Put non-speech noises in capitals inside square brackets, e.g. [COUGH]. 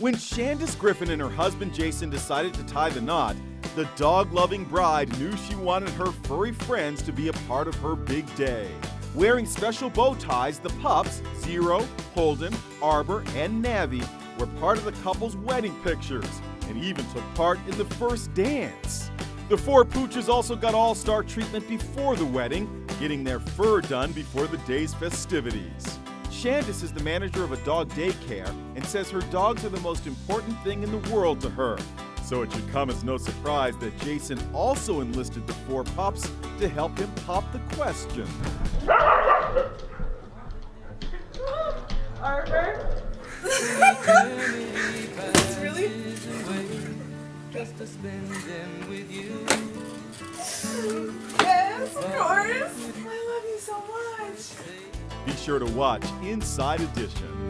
When Shandess Griffin and her husband Jason decided to tie the knot, the dog loving bride knew she wanted her furry friends to be a part of her big day. Wearing special bow ties, the pups, Zero, Holden, Arbor, and Navi, were part of the couple's wedding pictures and even took part in the first dance. The four pooches also got all star treatment before the wedding, getting their fur done before the day's festivities. Shandess is the manager of a dog daycare and says her dogs are the most important thing in the world to her. So it should come as no surprise that Jason also enlisted the four pups to help him pop the question. Arbor? [LAUGHS] really? Just to spend them with you. Yes, of course. I love you so much. Be sure to watch Inside Edition.